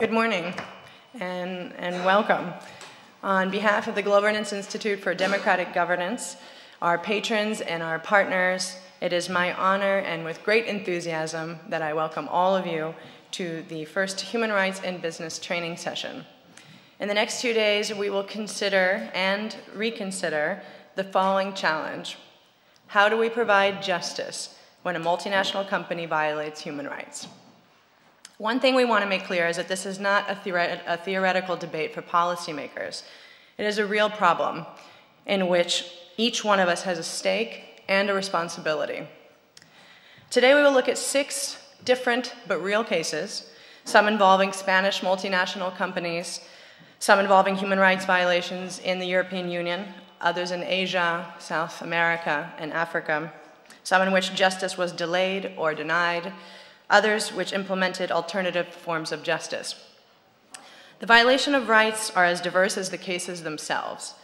Good morning and, and welcome. On behalf of the Globernance Institute for Democratic Governance, our patrons and our partners, it is my honor and with great enthusiasm that I welcome all of you to the first Human Rights in Business training session. In the next two days, we will consider and reconsider the following challenge. How do we provide justice when a multinational company violates human rights? One thing we want to make clear is that this is not a, theoret a theoretical debate for policymakers. It is a real problem in which each one of us has a stake and a responsibility. Today we will look at six different but real cases, some involving Spanish multinational companies, some involving human rights violations in the European Union, others in Asia, South America, and Africa, some in which justice was delayed or denied, others which implemented alternative forms of justice. The violation of rights are as diverse as the cases themselves.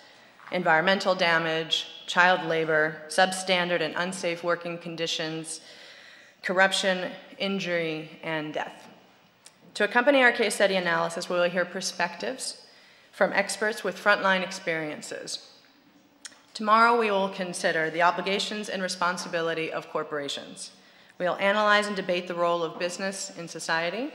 Environmental damage, child labor, substandard and unsafe working conditions, corruption, injury, and death. To accompany our case study analysis, we will hear perspectives from experts with frontline experiences. Tomorrow, we will consider the obligations and responsibility of corporations. We'll analyze and debate the role of business in society.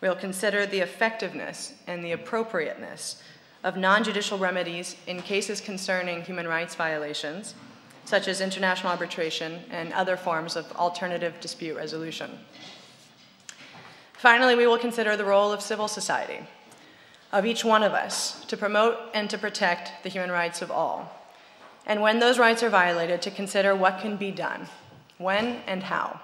We'll consider the effectiveness and the appropriateness of non-judicial remedies in cases concerning human rights violations, such as international arbitration and other forms of alternative dispute resolution. Finally, we will consider the role of civil society, of each one of us, to promote and to protect the human rights of all. And when those rights are violated, to consider what can be done, when and how.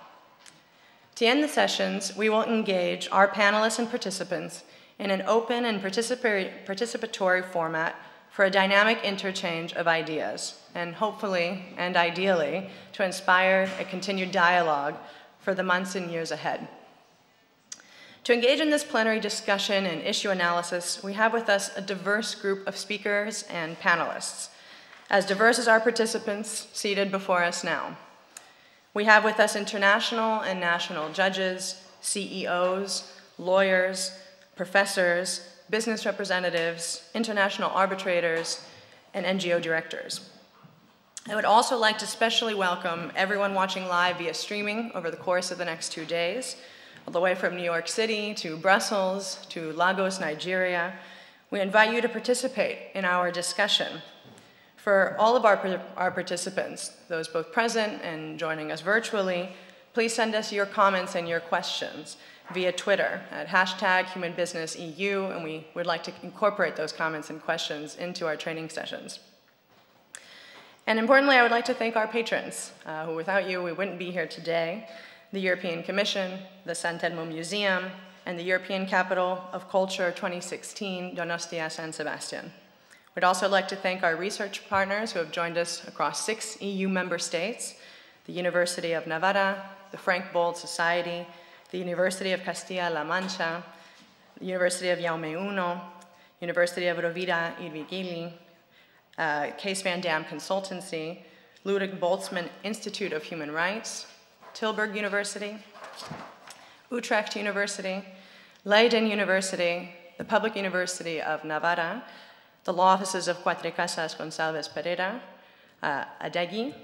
To end the sessions, we will engage our panelists and participants in an open and participatory format for a dynamic interchange of ideas, and hopefully and ideally to inspire a continued dialogue for the months and years ahead. To engage in this plenary discussion and issue analysis, we have with us a diverse group of speakers and panelists, as diverse as our participants seated before us now. We have with us international and national judges, CEOs, lawyers, professors, business representatives, international arbitrators, and NGO directors. I would also like to specially welcome everyone watching live via streaming over the course of the next two days, all the way from New York City to Brussels to Lagos, Nigeria. We invite you to participate in our discussion for all of our, our participants, those both present and joining us virtually, please send us your comments and your questions via Twitter at hashtag humanbusinesseu, and we would like to incorporate those comments and questions into our training sessions. And importantly, I would like to thank our patrons, uh, who without you, we wouldn't be here today, the European Commission, the San Telmo Museum, and the European Capital of Culture 2016, Donostia San Sebastian. We'd also like to thank our research partners who have joined us across six EU member states, the University of Navarra, the Frank Bold Society, the University of Castilla-La Mancha, the University of Jaume I, University of Rovira i Virgili, uh, Kees Van Dam Consultancy, Ludwig Boltzmann Institute of Human Rights, Tilburg University, Utrecht University, Leiden University, the Public University of Navarra, the law offices of Cuatrecasas Gonçalves Pereira, uh, ADEGI,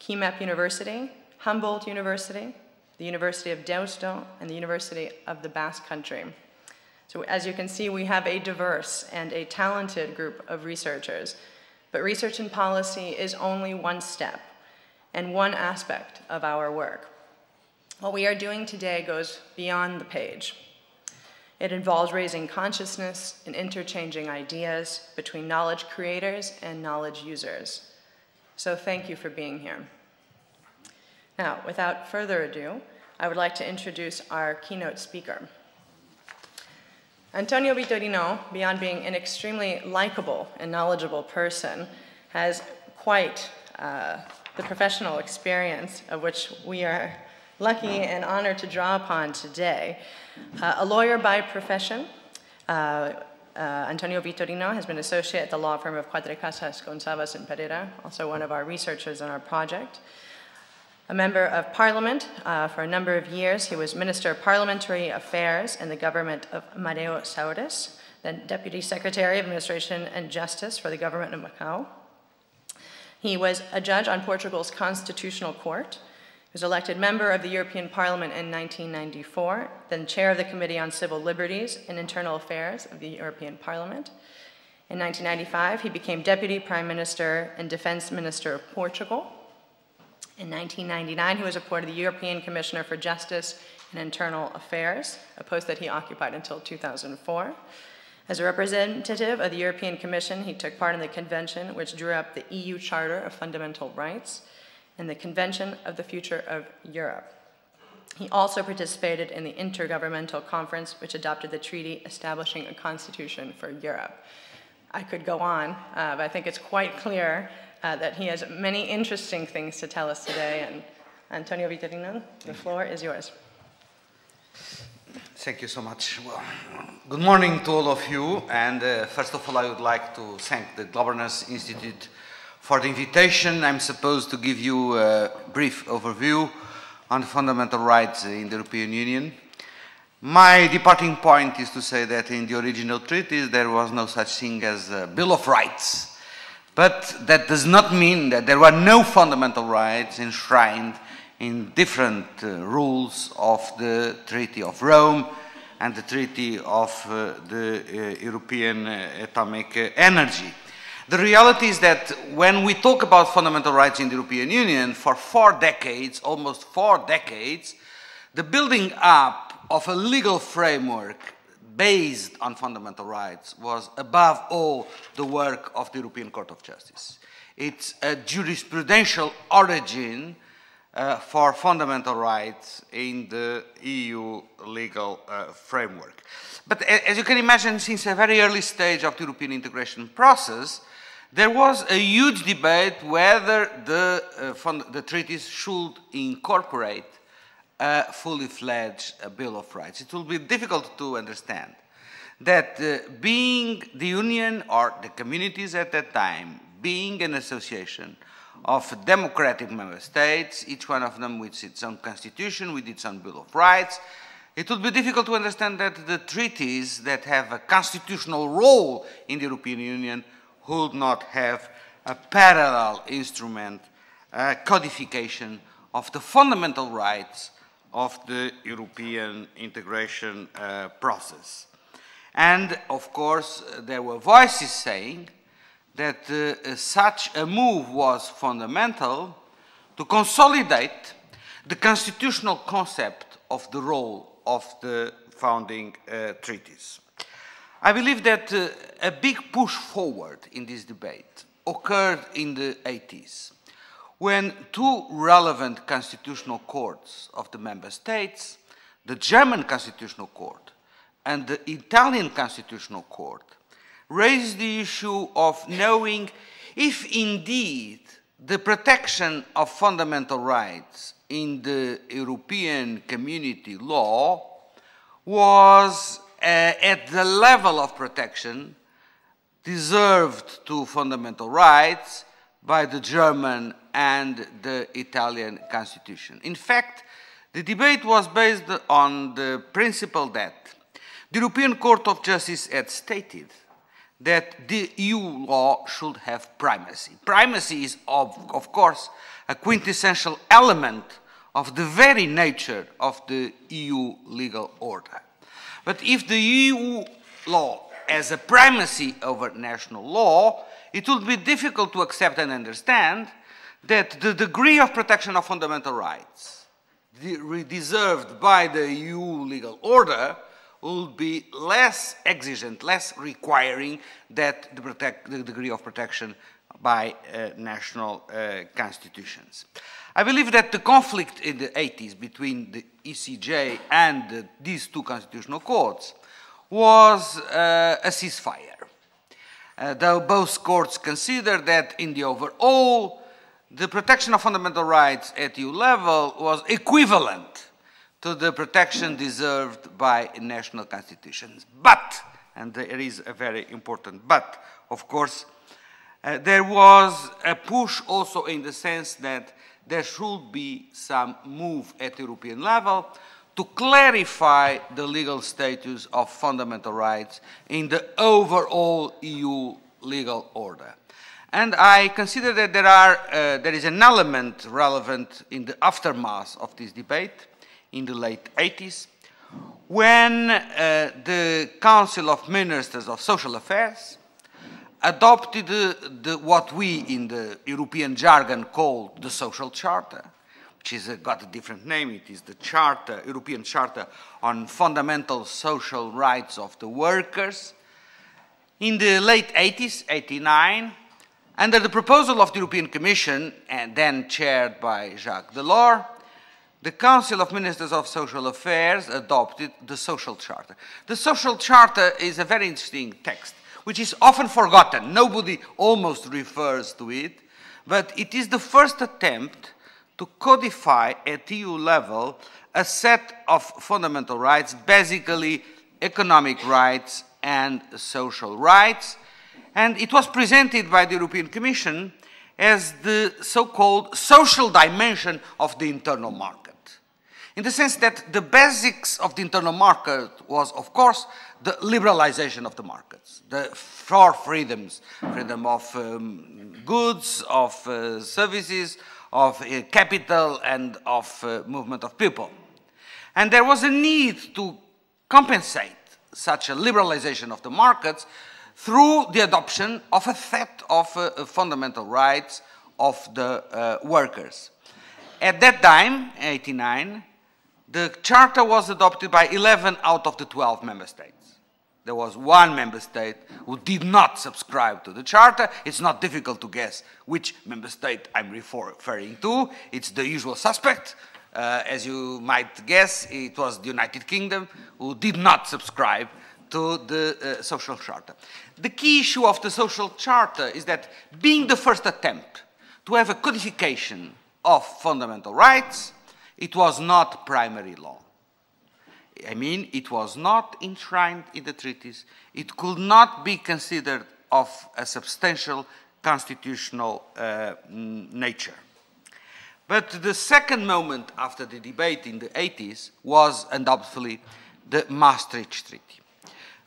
KeyMap University, Humboldt University, the University of Deusto, and the University of the Basque Country. So as you can see, we have a diverse and a talented group of researchers, but research and policy is only one step and one aspect of our work. What we are doing today goes beyond the page. It involves raising consciousness and interchanging ideas between knowledge creators and knowledge users. So thank you for being here. Now, without further ado, I would like to introduce our keynote speaker. Antonio Vitorino, beyond being an extremely likable and knowledgeable person, has quite uh, the professional experience of which we are lucky and honored to draw upon today. Uh, a lawyer by profession, uh, uh, Antonio Vitorino has been associate at the law firm of Cuatrecasas Gonçalves and Pereira, also one of our researchers in our project. A member of parliament uh, for a number of years, he was Minister of Parliamentary Affairs in the government of Mário Soares, then Deputy Secretary of Administration and Justice for the government of Macau. He was a judge on Portugal's Constitutional Court, was elected member of the European Parliament in 1994, then chair of the Committee on Civil Liberties and Internal Affairs of the European Parliament. In 1995, he became Deputy Prime Minister and Defense Minister of Portugal. In 1999, he was appointed the European Commissioner for Justice and Internal Affairs, a post that he occupied until 2004. As a representative of the European Commission, he took part in the convention which drew up the EU Charter of Fundamental Rights and the Convention of the Future of Europe. He also participated in the Intergovernmental Conference which adopted the treaty establishing a constitution for Europe. I could go on, uh, but I think it's quite clear uh, that he has many interesting things to tell us today. And Antonio Vitorino, the floor is yours. Thank you so much. Well, good morning to all of you. And uh, first of all, I would like to thank the Globernance Institute for the invitation. I'm supposed to give you a brief overview on fundamental rights in the European Union. My departing point is to say that in the original treaties there was no such thing as a Bill of Rights. But that does not mean that there were no fundamental rights enshrined in different uh, rules of the Treaty of Rome and the Treaty of uh, the uh, European uh, Atomic Energy. The reality is that when we talk about fundamental rights in the European Union, for four decades, almost four decades, the building up of a legal framework based on fundamental rights was above all the work of the European Court of Justice. It's a jurisprudential origin uh, for fundamental rights in the EU legal uh, framework. But as you can imagine, since a very early stage of the European integration process, there was a huge debate whether the, uh, the treaties should incorporate a fully fledged uh, Bill of Rights. It will be difficult to understand that uh, being the union or the communities at that time, being an association of democratic member states, each one of them with its own constitution, with its own Bill of Rights, it would be difficult to understand that the treaties that have a constitutional role in the European Union would not have a parallel instrument, a codification of the fundamental rights of the European integration uh, process. And of course, there were voices saying that uh, such a move was fundamental to consolidate the constitutional concept of the role of the founding uh, treaties. I believe that uh, a big push forward in this debate occurred in the 80s when two relevant constitutional courts of the member states, the German Constitutional Court and the Italian Constitutional Court, raised the issue of knowing if indeed the protection of fundamental rights in the European community law was Uh, at the level of protection deserved to fundamental rights by the German and the Italian constitution. In fact, the debate was based on the principle that the European Court of Justice had stated that the EU law should have primacy. Primacy is, of, of course, a quintessential element of the very nature of the EU legal order. But if the EU law has a primacy over national law, it would be difficult to accept and understand that the degree of protection of fundamental rights deserved by the EU legal order would be less exigent, less requiring that the, protect, the degree of protection by uh, national uh, constitutions. I believe that the conflict in the 80s between the ECJ and these two constitutional courts was uh, a ceasefire uh, though both courts considered that in the overall, the protection of fundamental rights at EU level was equivalent to the protection deserved by national constitutions. But, and there is a very important but, of course, uh, there was a push also in the sense that there should be some move at European level to clarify the legal status of fundamental rights in the overall EU legal order. And I consider that there, are, uh, there is an element relevant in the aftermath of this debate in the late 80s, when uh, the Council of Ministers of Social Affairs adopted the, what we in the European jargon call the Social Charter, which has got a different name. It is the Charter, European Charter on Fundamental Social Rights of the Workers. In the late 80s, 89, under the proposal of the European Commission, and then chaired by Jacques Delors, the Council of Ministers of Social Affairs adopted the Social Charter. The Social Charter is a very interesting text, which is often forgotten. Nobody almost refers to it, but it is the first attempt to codify at EU level a set of fundamental rights, basically economic rights and social rights. And it was presented by the European Commission as the so-called social dimension of the internal market in the sense that the basics of the internal market was, of course, the liberalization of the markets, the four freedoms, freedom of um, goods, of uh, services, of uh, capital, and of uh, movement of people. And there was a need to compensate such a liberalization of the markets through the adoption of a set of uh, fundamental rights of the uh, workers. At that time, 89, the charter was adopted by 11 out of the 12 member states. There was one member state who did not subscribe to the charter. It's not difficult to guess which member state I'm referring to. It's the usual suspect. Uh, as you might guess, it was the United Kingdom who did not subscribe to the uh, social charter. The key issue of the social charter is that being the first attempt to have a codification of fundamental rights, it was not primary law. I mean, it was not enshrined in the treaties. It could not be considered of a substantial constitutional uh, nature. But the second moment after the debate in the 80s was undoubtedly the Maastricht Treaty.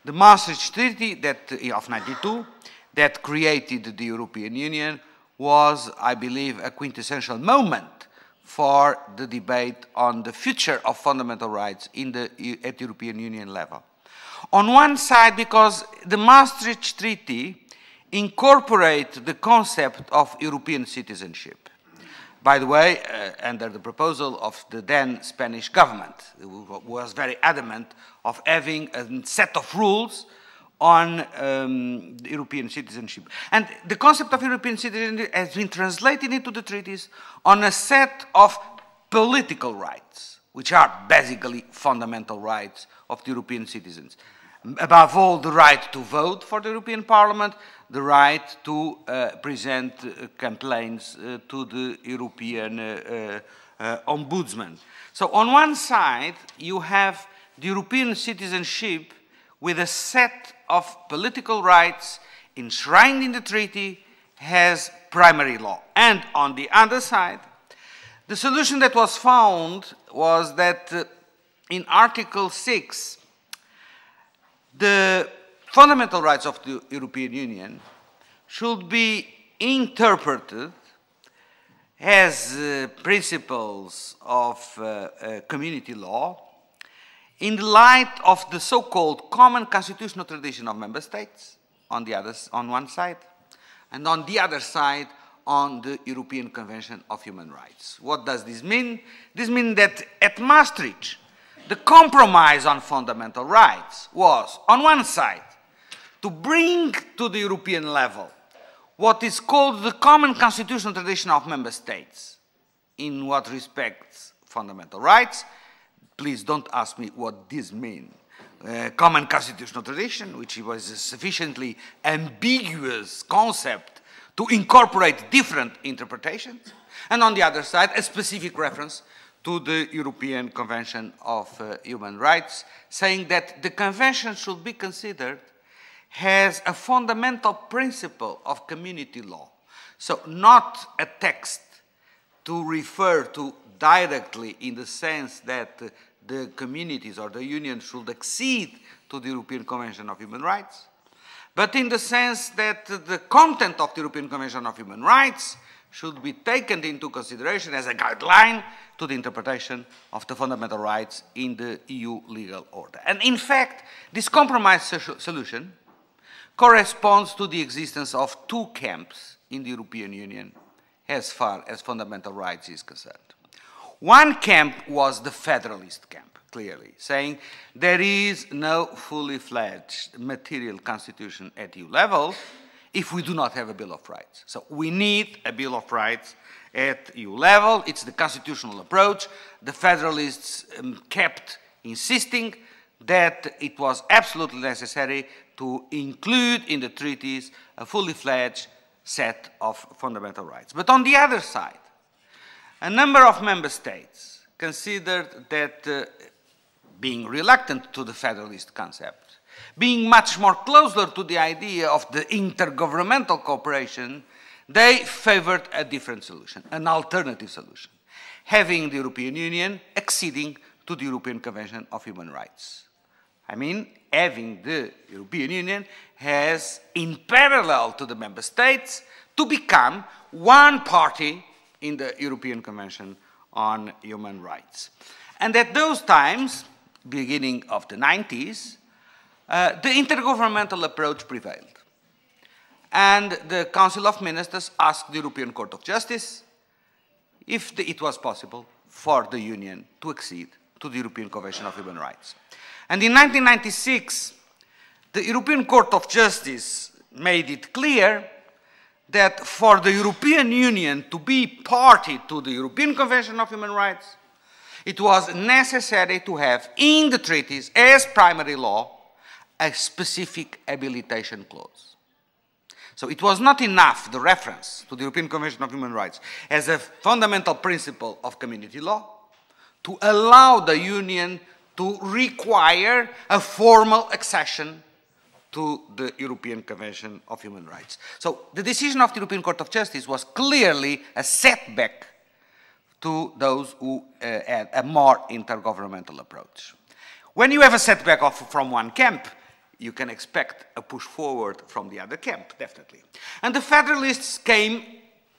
The Maastricht Treaty that, uh, of 92 that created the European Union was, I believe, a quintessential moment for the debate on the future of fundamental rights in the, at European Union level. On one side, because the Maastricht Treaty incorporates the concept of European citizenship. By the way, uh, under the proposal of the then Spanish government, who was very adamant of having a set of rules on um, European citizenship. And the concept of European citizenship has been translated into the treaties on a set of political rights, which are basically fundamental rights of the European citizens. Above all, the right to vote for the European Parliament, the right to uh, present uh, complaints uh, to the European uh, uh, uh, Ombudsman. So on one side, you have the European citizenship with a set of political rights enshrined in the treaty has primary law. And on the other side, the solution that was found was that uh, in Article 6, the fundamental rights of the European Union should be interpreted as uh, principles of uh, uh community law in the light of the so-called common constitutional tradition of member states on, the other, on one side, and on the other side, on the European Convention of Human Rights. What does this mean? This means that at Maastricht, the compromise on fundamental rights was, on one side, to bring to the European level what is called the common constitutional tradition of member states in what respects fundamental rights, please don't ask me what this means. Uh, common constitutional tradition, which was a sufficiently ambiguous concept to incorporate different interpretations, and on the other side, a specific reference to the European Convention of uh, Human Rights, saying that the convention should be considered as a fundamental principle of community law. So not a text to refer to directly in the sense that uh, the communities or the union should accede to the European Convention of Human Rights, but in the sense that the content of the European Convention of Human Rights should be taken into consideration as a guideline to the interpretation of the fundamental rights in the EU legal order. And in fact, this compromise solution corresponds to the existence of two camps in the European Union as far as fundamental rights is concerned. One camp was the federalist camp, clearly, saying there is no fully fledged material constitution at EU level if we do not have a Bill of Rights. So we need a Bill of Rights at EU level. It's the constitutional approach. The Federalists um, kept insisting that it was absolutely necessary to include in the treaties a fully fledged set of fundamental rights. But on the other side, a number of member states considered that uh, being reluctant to the federalist concept, being much more closer to the idea of the intergovernmental cooperation, they favored a different solution, an alternative solution, having the European Union acceding to the European Convention of Human Rights. I mean, having the European Union has, in parallel to the member states, to become one party in the European Convention on Human Rights. And at those times, beginning of the 90s, uh, the intergovernmental approach prevailed. And the Council of Ministers asked the European Court of Justice if the, it was possible for the Union to accede to the European Convention of Human Rights. And in 1996, the European Court of Justice made it clear that for the European Union to be party to the European Convention of Human Rights, it was necessary to have in the treaties, as primary law, a specific habilitation clause. So it was not enough, the reference to the European Convention of Human Rights, as a fundamental principle of community law, to allow the Union to require a formal accession to the European Convention of Human Rights. So the decision of the European Court of Justice was clearly a setback to those who uh, had a more intergovernmental approach. When you have a setback of, from one camp, you can expect a push forward from the other camp, definitely. And the Federalists came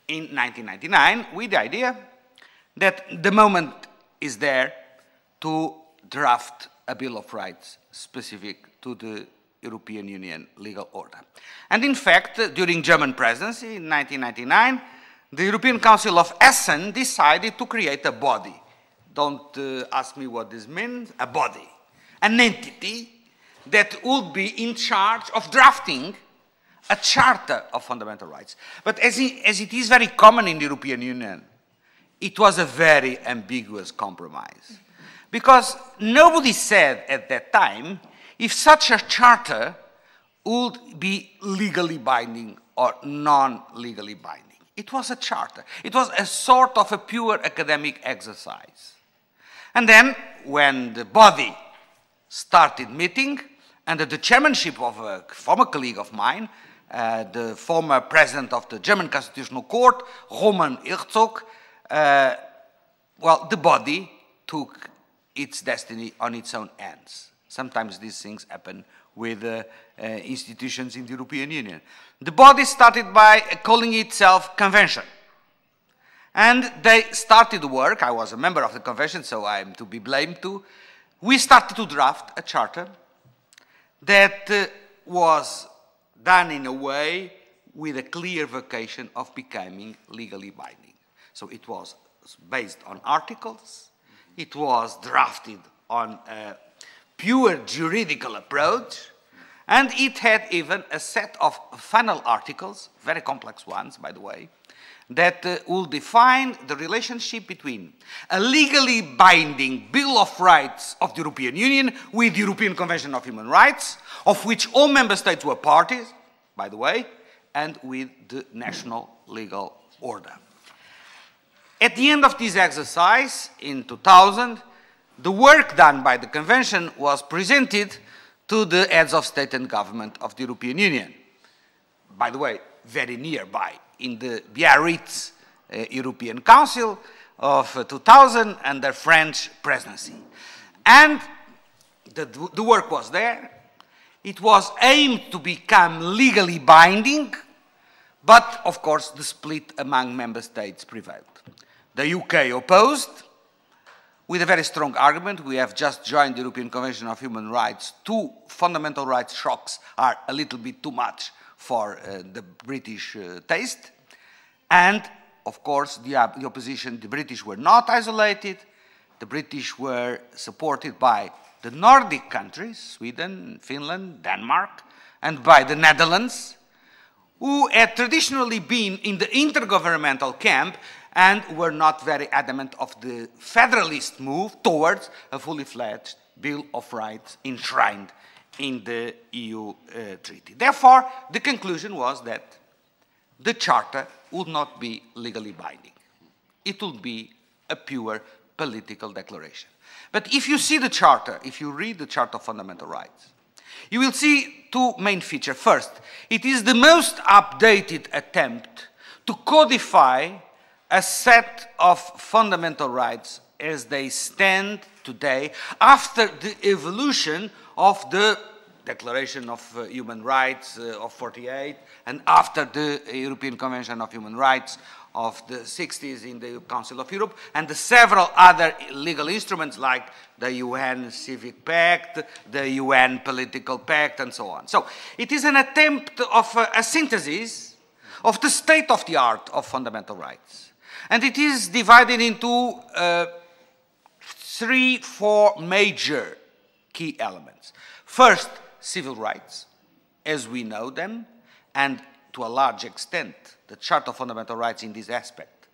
in 1999 with the idea that the moment is there to draft a Bill of Rights specific to the European Union legal order. And in fact, during German presidency in 1999, the European Council of Essen decided to create a body. Don't uh, ask me what this means, a body, an entity that would be in charge of drafting a charter of fundamental rights. But as as it is very common in the European Union, it was a very ambiguous compromise. Because nobody said at that time if such a charter would be legally binding or non-legally binding. It was a charter. It was a sort of a pure academic exercise. And then, when the body started meeting, under the chairmanship of a former colleague of mine, uh, the former president of the German Constitutional Court, Roman Herzog, uh, well, the body took its destiny on its own hands. Sometimes these things happen with uh, uh, institutions in the European Union. The body started by calling itself convention. And they started work. I was a member of the convention, so I am to be blamed too. We started to draft a charter that uh, was done in a way with a clear vocation of becoming legally binding. So it was based on articles, it was drafted on uh, pure juridical approach, and it had even a set of final articles, very complex ones, by the way, that uh, will define the relationship between a legally binding Bill of Rights of the European Union with the European Convention of Human Rights, of which all member states were parties, by the way, and with the national legal order. At the end of this exercise, in 2000, the work done by the Convention was presented to the heads of state and government of the European Union. By the way, very nearby, in the Biarritz uh, European Council of uh, 2000 and the French presidency. And the, the work was there. It was aimed to become legally binding, but of course the split among member states prevailed. The UK opposed, with a very strong argument. We have just joined the European Convention of Human Rights. Two fundamental rights shocks are a little bit too much for uh, the British uh, taste. And, of course, the, uh, the opposition, the British were not isolated. The British were supported by the Nordic countries, Sweden, Finland, Denmark, and by the Netherlands, who had traditionally been in the intergovernmental camp and were not very adamant of the federalist move towards a fully fledged Bill of Rights enshrined in the EU uh, treaty. Therefore, the conclusion was that the Charter would not be legally binding. It would be a pure political declaration. But if you see the Charter, if you read the Charter of Fundamental Rights, you will see two main features. First, it is the most updated attempt to codify a set of fundamental rights as they stand today after the evolution of the Declaration of uh, Human Rights uh, of 48 and after the European Convention of Human Rights of the 60s in the Council of Europe and the several other legal instruments like the UN Civic Pact, the UN Political Pact and so on. So it is an attempt of uh, a synthesis of the state of the art of fundamental rights. And it is divided into uh, three, four major key elements. First, civil rights, as we know them, and to a large extent, the Charter of Fundamental Rights in this aspect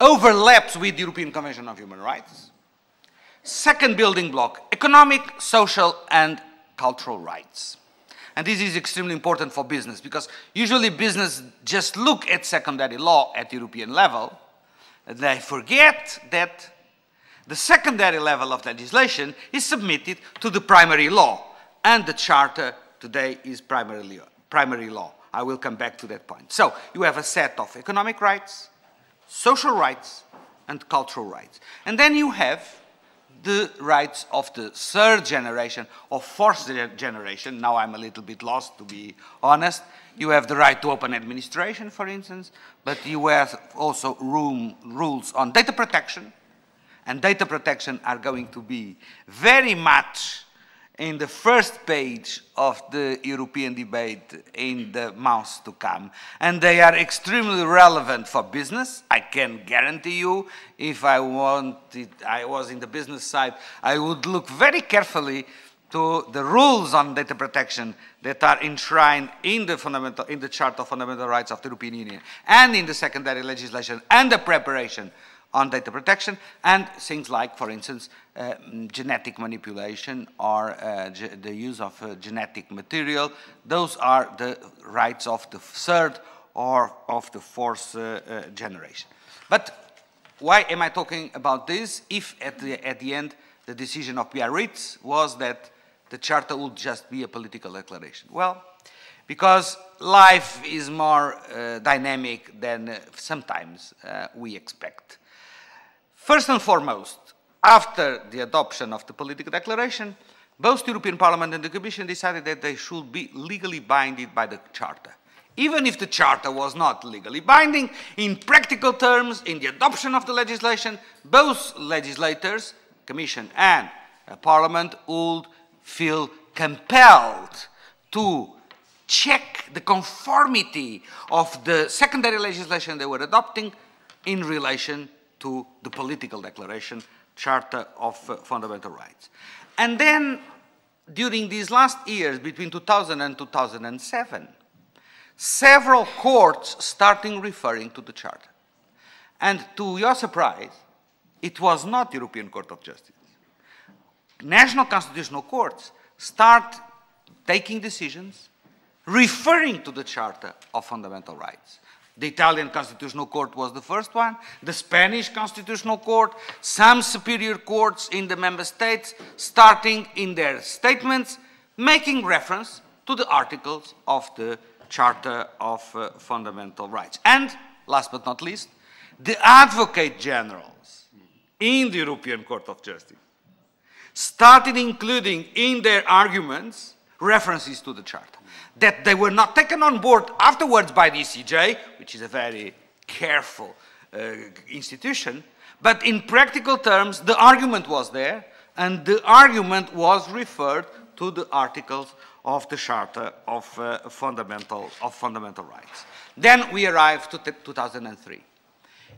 overlaps with the European Convention of Human Rights. Second building block, economic, social, and cultural rights. And this is extremely important for business because usually business just look at secondary law at European level they forget that the secondary level of legislation is submitted to the primary law, and the Charter today is primarily, primary law. I will come back to that point. So you have a set of economic rights, social rights, and cultural rights. And then you have the rights of the third generation or fourth generation. Now I'm a little bit lost, to be honest. You have the right to open administration, for instance, but you have also room, rules on data protection. And data protection are going to be very much in the first page of the European debate in the months to come. And they are extremely relevant for business. I can guarantee you, if I wanted, I was in the business side, I would look very carefully to the rules on data protection that are enshrined in the fundamental, in the Charter of Fundamental Rights of the European Union and in the secondary legislation and the preparation on data protection and things like, for instance, uh, genetic manipulation or uh, the use of uh, genetic material. Those are the rights of the third or of the fourth uh, uh, generation. But why am I talking about this if at the, at the end the decision of Biarritz was that the charter would just be a political declaration? Well, because life is more uh, dynamic than sometimes we expect. First and foremost, after the adoption of the political declaration, both the European Parliament and the Commission decided that they should be legally binded by the Charter. Even if the Charter was not legally binding, in practical terms, in the adoption of the legislation, both legislators, Commission and uh, Parliament, would feel compelled to check the conformity of the secondary legislation they were adopting in relation to the political declaration, Charter of uh, Fundamental Rights. And then, during these last years, between 2000 and 2007, several courts starting referring to the Charter. And to your surprise, it was not the European Court of Justice national constitutional courts start taking decisions referring to the Charter of Fundamental Rights. The Italian Constitutional Court was the first one, the Spanish Constitutional Court, some superior courts in the member states starting in their statements making reference to the articles of the Charter of uh, Fundamental Rights. And, last but not least, the advocate generals in the European Court of Justice started including in their arguments references to the Charter. That they were not taken on board afterwards by the ECJ, which is a very careful uh, institution, but in practical terms, the argument was there, and the argument was referred to the articles of the Charter of, uh, fundamental, of Fundamental Rights. Then we arrived to 2003.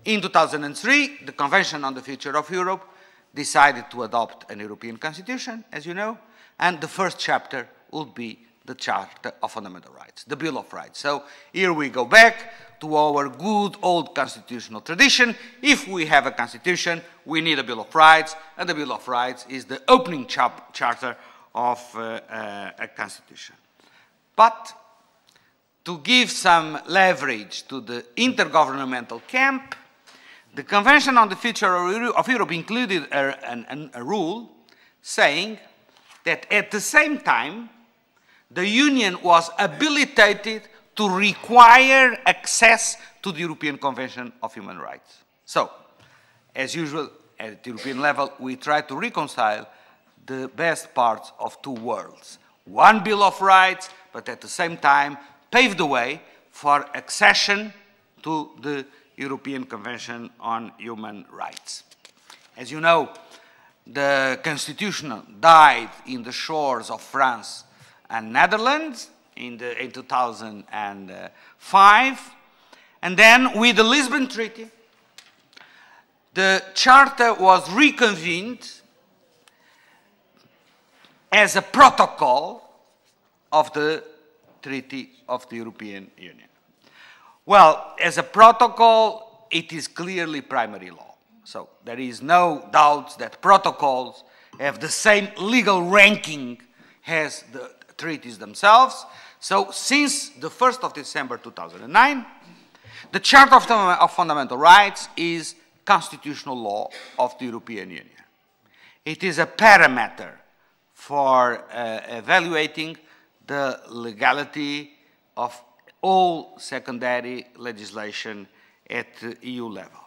In 2003, the Convention on the Future of Europe decided to adopt an European Constitution, as you know, and the first chapter would be the Charter of Fundamental Rights, the Bill of Rights. So here we go back to our good old constitutional tradition. If we have a constitution, we need a Bill of Rights, and the Bill of Rights is the opening charter of uh, uh, a constitution. But to give some leverage to the intergovernmental camp, the Convention on the Future of Europe included a, a rule saying that at the same time, the Union was habilitated to require access to the European Convention of Human Rights. So, as usual, at the European level, we try to reconcile the best parts of two worlds. One Bill of Rights, but at the same time, pave the way for accession to the European Convention on Human Rights. As you know, the Constitution died in the shores of France and Netherlands in, the, in 2005. And then with the Lisbon Treaty, the Charter was reconvened as a protocol of the Treaty of the European Union. Well, as a protocol, it is clearly primary law. So there is no doubt that protocols have the same legal ranking as the treaties themselves. So since the 1st of December 2009, the Charter of, of Fundamental Rights is constitutional law of the European Union. It is a parameter for uh, evaluating the legality of all secondary legislation at EU level.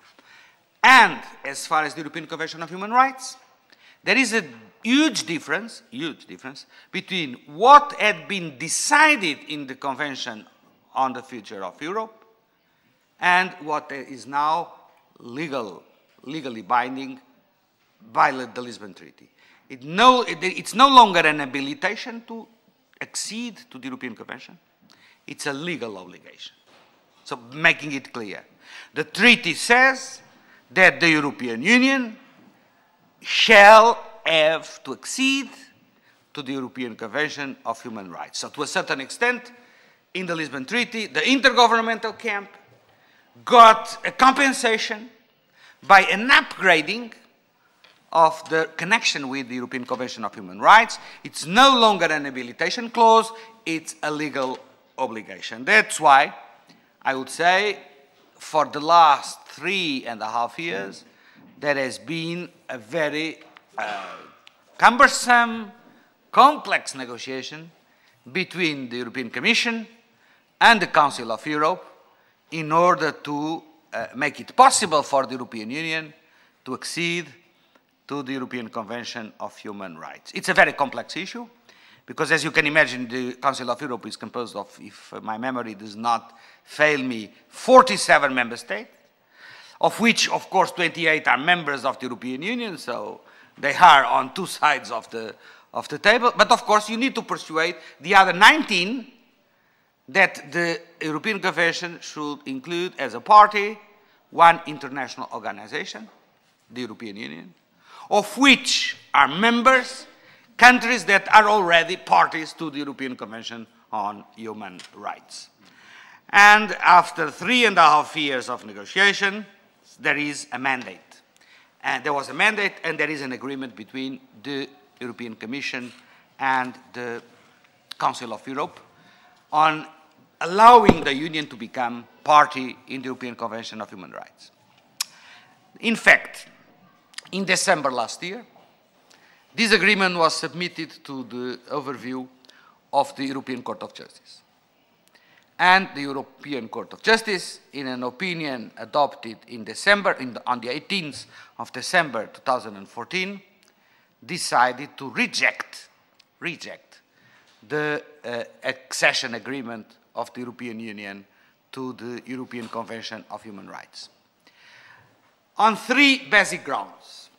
And as far as the European Convention of Human Rights, there is a huge difference, huge difference, between what had been decided in the Convention on the Future of Europe and what is now legal, legally binding by the Lisbon Treaty. It no, it, it's no longer an habilitation to accede to the European Convention. It's a legal obligation. So making it clear. The treaty says that the European Union shall have to accede to the European Convention of Human Rights. So to a certain extent, in the Lisbon Treaty, the intergovernmental camp got a compensation by an upgrading of the connection with the European Convention of Human Rights. It's no longer an habilitation clause, it's a legal obligation. That's why I would say for the last three and a half years, there has been a very uh, cumbersome, complex negotiation between the European Commission and the Council of Europe in order to uh, make it possible for the European Union to accede to the European Convention of Human Rights. It's a very complex issue. Because as you can imagine, the Council of Europe is composed of, if my memory does not fail me, 47 member states, of which, of course, 28 are members of the European Union, so they are on two sides of the, of the table. But of course, you need to persuade the other 19 that the European Convention should include as a party one international organization, the European Union, of which are members countries that are already parties to the European Convention on Human Rights. And after three and a half years of negotiation, there is a mandate. And there was a mandate and there is an agreement between the European Commission and the Council of Europe on allowing the Union to become party in the European Convention of Human Rights. In fact, in December last year, this agreement was submitted to the overview of the European Court of Justice. And the European Court of Justice, in an opinion adopted in December, in the, on the 18th of December 2014, decided to reject, reject the uh, accession agreement of the European Union to the European Convention of Human Rights. On three basic grounds.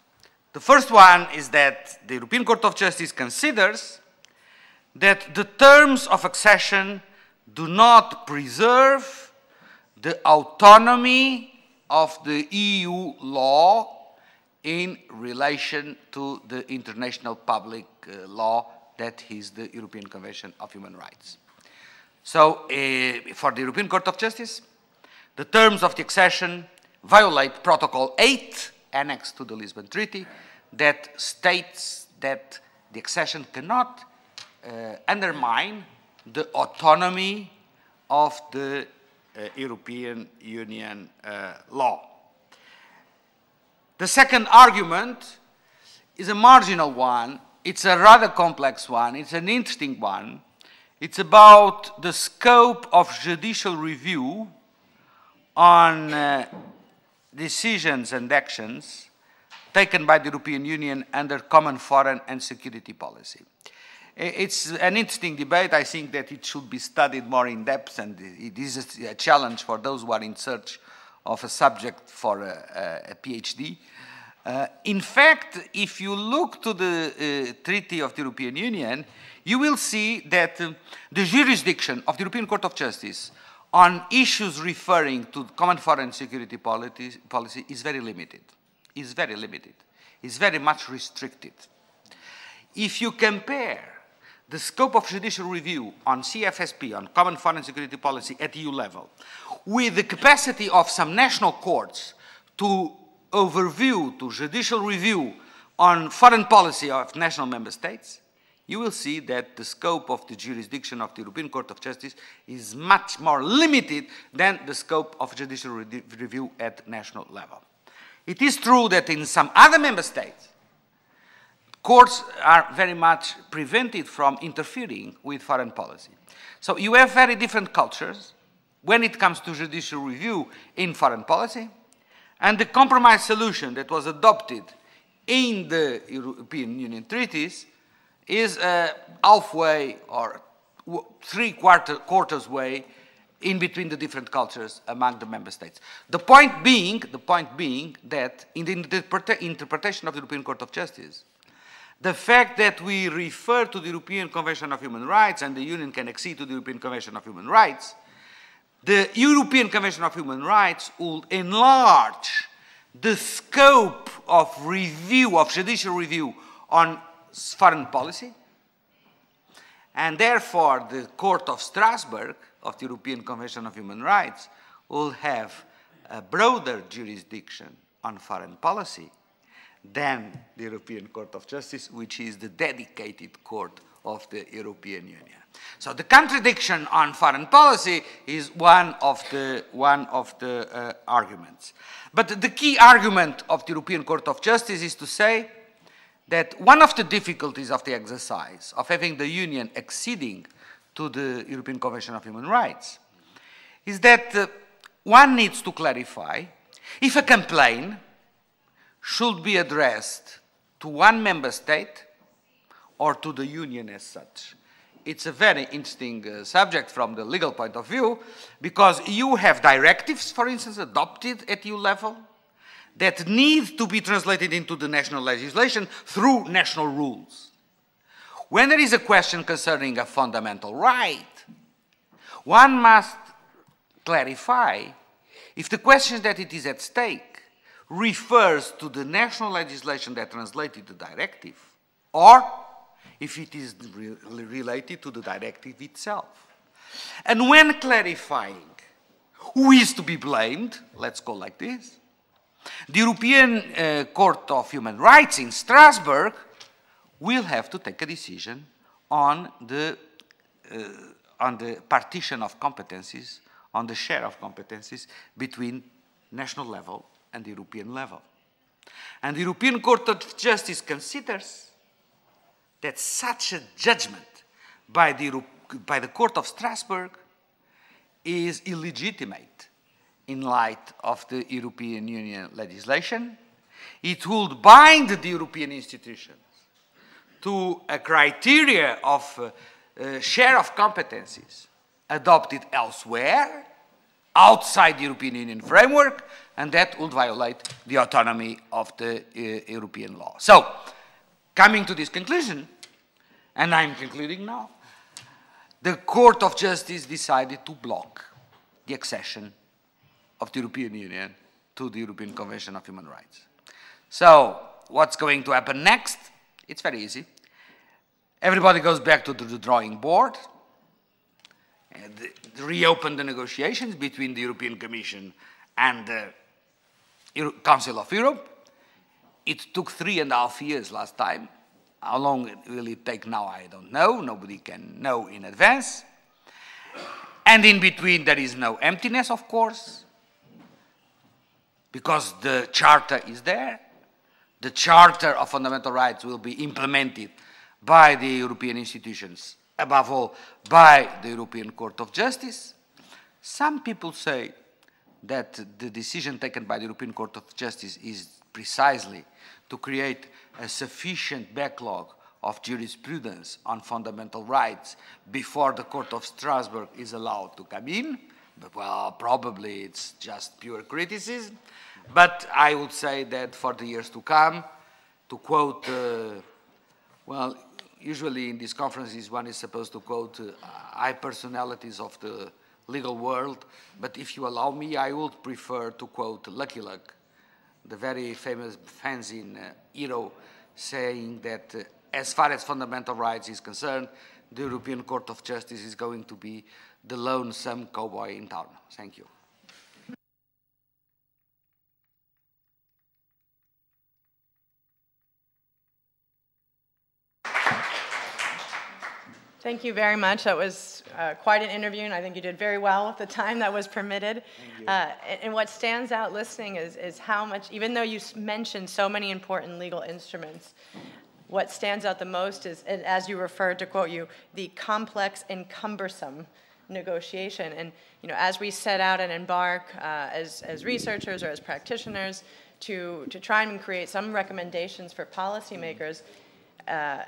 The first one is that the European Court of Justice considers that the terms of accession do not preserve the autonomy of the EU law in relation to the international public uh, law that is the European Convention of Human Rights. So, uh, for the European Court of Justice, the terms of the accession violate Protocol 8, annexed to the Lisbon Treaty, that states that the accession cannot uh, undermine the autonomy of the uh, European Union uh, law. The second argument is a marginal one. It's a rather complex one. It's an interesting one. It's about the scope of judicial review on uh, decisions and actions taken by the European Union under common foreign and security policy. It's an interesting debate. I think that it should be studied more in depth, and it is a challenge for those who are in search of a subject for a, a, PhD. Uh, in fact, if you look to the uh, Treaty of the European Union, you will see that uh, the jurisdiction of the European Court of Justice on issues referring to common foreign security policy, policy is very limited. Is very limited. Is very much restricted. If you compare the scope of judicial review on CFSP, on common foreign security policy at EU level, with the capacity of some national courts to overview, to judicial review on foreign policy of national member states, you will see that the scope of the jurisdiction of the European Court of Justice is much more limited than the scope of judicial re review at national level. It is true that in some other member states, courts are very much prevented from interfering with foreign policy. So you have very different cultures when it comes to judicial review in foreign policy, and the compromise solution that was adopted in the European Union treaties is uh, halfway or three quarter, quarters way in between the different cultures among the member states. The point being, the point being that in the interpretation of the European Court of Justice, the fact that we refer to the European Convention of Human Rights and the Union can accede to the European Convention of Human Rights, the European Convention of Human Rights will enlarge the scope of review, of judicial review on foreign policy, and therefore the Court of Strasbourg of the European Convention of Human Rights will have a broader jurisdiction on foreign policy than the European Court of Justice, which is the dedicated court of the European Union. So the contradiction on foreign policy is one of the, one of the uh, arguments. But the key argument of the European Court of Justice is to say that one of the difficulties of the exercise of having the Union acceding to the European Convention of Human Rights is that uh, one needs to clarify if a complaint should be addressed to one member state or to the union as such. It's a very interesting uh, subject from the legal point of view because you have directives, for instance, adopted at EU level that need to be translated into the national legislation through national rules. When there is a question concerning a fundamental right, one must clarify if the question that it is at stake refers to the national legislation that translated the directive, or if it is re related to the directive itself. And when clarifying who is to be blamed, let's go like this, the European uh, Court of Human Rights in Strasbourg will have to take a decision on the, uh, on the partition of competencies, on the share of competencies between national level and the European level. And the European Court of Justice considers that such a judgment by the, by the Court of Strasbourg is illegitimate in light of the European Union legislation. It would bind the European institutions to a criteria of uh, uh, share of competencies adopted elsewhere, outside the European Union framework, and that would violate the autonomy of the uh, European law. So, coming to this conclusion, and I'm concluding now, the Court of Justice decided to block the accession of the European Union to the European Convention of Human Rights. So, what's going to happen next? It's very easy. Everybody goes back to the drawing board, and reopen the negotiations between the European Commission and the Council of Europe. It took three and a half years last time. How long it will it take now, I don't know. Nobody can know in advance. And in between, there is no emptiness, of course, because the Charter is there. The Charter of Fundamental Rights will be implemented by the European institutions, above all by the European Court of Justice. Some people say that the decision taken by the European Court of Justice is precisely to create a sufficient backlog of jurisprudence on fundamental rights before the Court of Strasbourg is allowed to come in. But, well, probably it's just pure criticism. But I would say that for the years to come, to quote, uh, well, usually in these conferences one is supposed to quote uh, high personalities of the legal world, but if you allow me, I would prefer to quote Lucky Luke, the very famous fanzine uh, hero, saying that uh, as far as fundamental rights is concerned, the European Court of Justice is going to be the lonesome cowboy in town. Thank you. Thank you very much. That was uh, quite an interview, and I think you did very well with the time that was permitted. Uh, and, and, what stands out listening is, is how much, even though you mentioned so many important legal instruments, what stands out the most is, as you referred to quote you, the complex and cumbersome negotiation. And you know, as we set out and embark uh, as, as researchers or as practitioners to, to try and create some recommendations for policymakers, uh,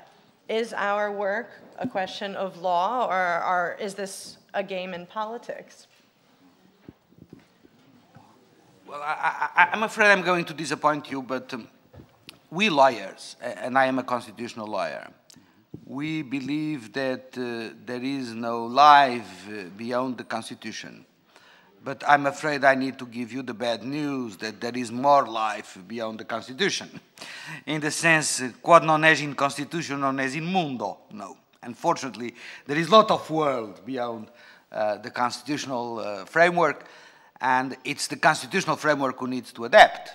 is our work a question of law, or, is this a game in politics? Well, I, am afraid I'm going to disappoint you, but um, we lawyers, and I am a constitutional lawyer, we believe that uh, there is no life uh, beyond the Constitution. But I'm afraid I need to give you the bad news that there is more life beyond the Constitution. In the sense, quod non est in Constitution non est in mundo. No. Unfortunately, there is a lot of world beyond uh, the constitutional uh, framework, and it's the constitutional framework who needs to adapt.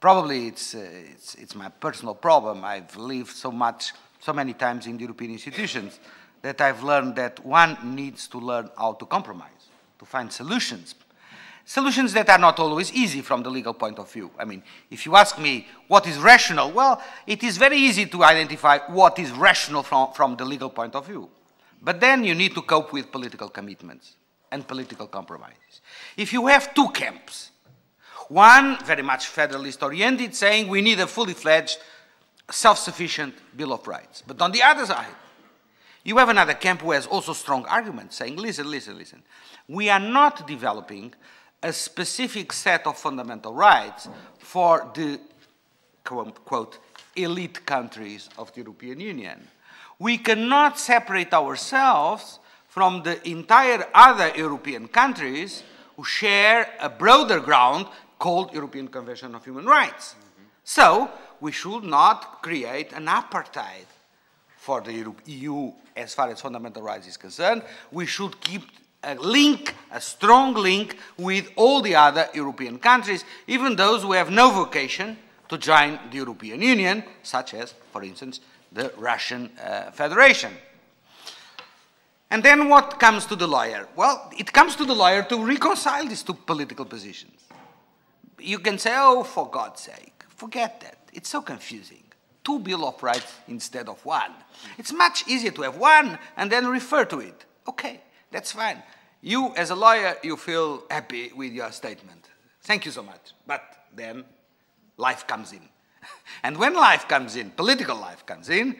Probably it's, uh, it's, it's my personal problem. I've lived so much, so many times in the European institutions that I've learned that one needs to learn how to compromise to find solutions. Solutions that are not always easy from the legal point of view. I mean, if you ask me what is rational, well, it is very easy to identify what is rational from, from the legal point of view. But then you need to cope with political commitments and political compromises. If you have two camps, one very much federalist oriented, saying we need a fully fledged, self sufficient Bill of Rights. But on the other side, you have another camp who has also strong arguments, saying, listen, listen, listen we are not developing a specific set of fundamental rights for the, quote, quote, elite countries of the European Union. We cannot separate ourselves from the entire other European countries who share a broader ground called European Convention of Human Rights. Mm -hmm. So we should not create an apartheid for the EU as far as fundamental rights is concerned. We should keep a link, a strong link with all the other European countries, even those who have no vocation to join the European Union, such as, for instance, the Russian uh, Federation. And then what comes to the lawyer? Well, it comes to the lawyer to reconcile these two political positions. You can say, oh, for God's sake, forget that. It's so confusing. Two Bill of Rights instead of one. It's much easier to have one and then refer to it. Okay, that's fine. You, as a lawyer, you feel happy with your statement. Thank you so much. But then life comes in. and when life comes in, political life comes in,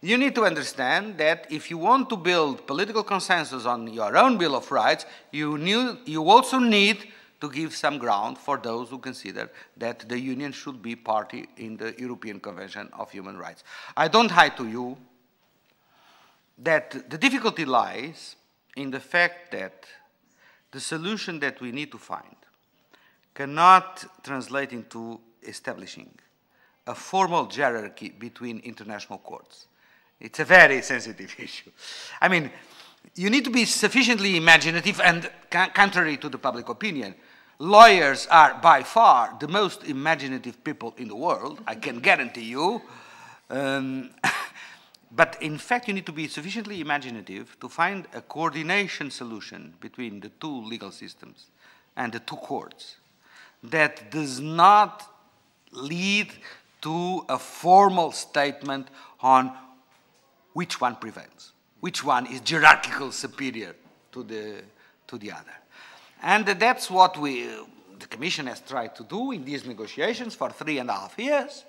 you need to understand that if you want to build political consensus on your own Bill of Rights, you, knew, you also need to give some ground for those who consider that the Union should be party in the European Convention of Human Rights. I don't hide to you that the difficulty lies in the fact that the solution that we need to find cannot translate into establishing a formal hierarchy between international courts. It's a very sensitive issue. I mean, you need to be sufficiently imaginative and contrary to the public opinion. Lawyers are by far the most imaginative people in the world, I can guarantee you. Um, but in fact, you need to be sufficiently imaginative to find a coordination solution between the two legal systems and the two courts that does not lead to a formal statement on which one prevails, which one is hierarchical superior to the, to the other. And that's what we, the Commission has tried to do in these negotiations for three and a half years.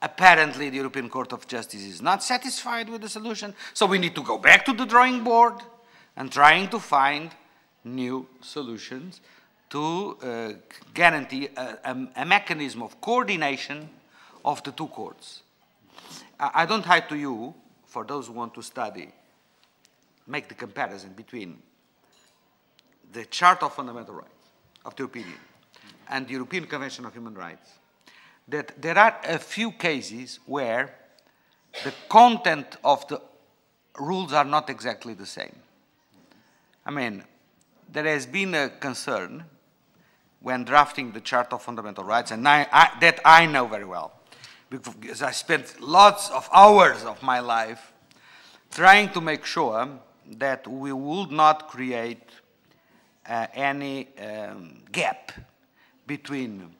Apparently, the European Court of Justice is not satisfied with the solution, so we need to go back to the drawing board and trying to find new solutions to uh, guarantee a, a, a, mechanism of coordination of the two courts. I, I don't hide to you for those who want to study, make the comparison between the Charter of Fundamental Rights of the European Union and the European Convention of Human Rights, that there are a few cases where the content of the rules are not exactly the same. I mean, there has been a concern when drafting the Charter of Fundamental Rights, and I, I, that I know very well, because I spent lots of hours of my life trying to make sure that we would not create any um, gap between